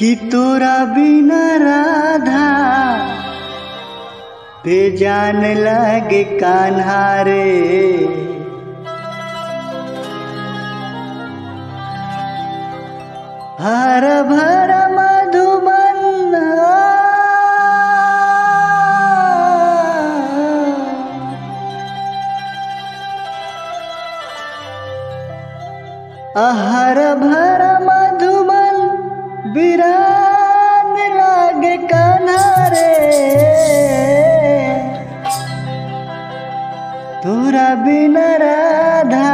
कि तोरा बिना राधा बेजान लागे कान्हा रे हर भर मधुबन। हर भर बिना राधा,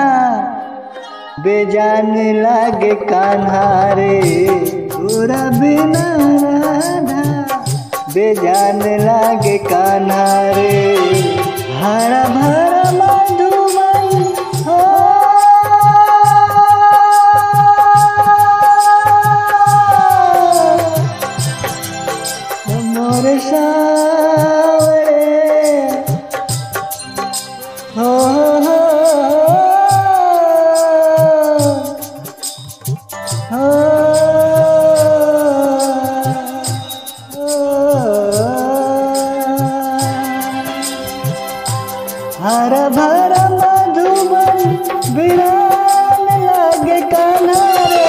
बेजान लागे कान्हा रे तोरा बिन राधा, बेजान लागे कान्हा रे हरा भरा बिरान लागे कान्हा रे।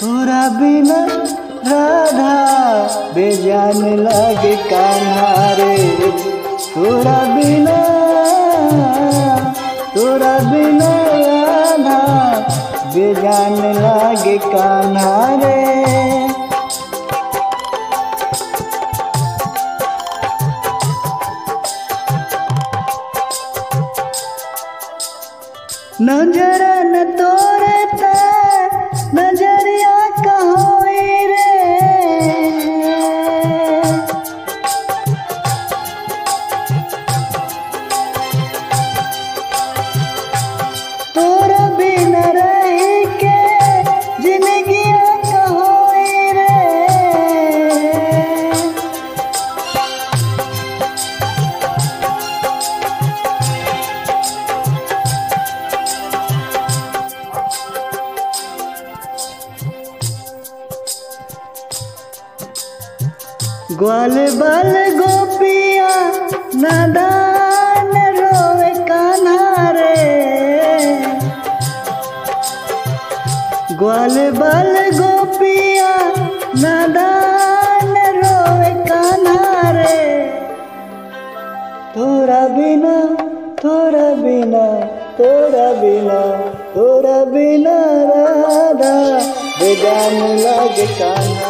तोरा बिना राधा बेजान लागे कान्हा रे। तोरा बिना तोरा बिना राधा बेजान लागे कान्हा नज़र न तोरे ते ग्वाल बाल गोपिया, नादान रोवे कान्हा रे ग्वाल बाल गोपिया, नादान रोवे कान्हा रे तोरा बिना तोरा बिना तोरा बिना तोरा बिना राधा। बेजान लागे कान्हा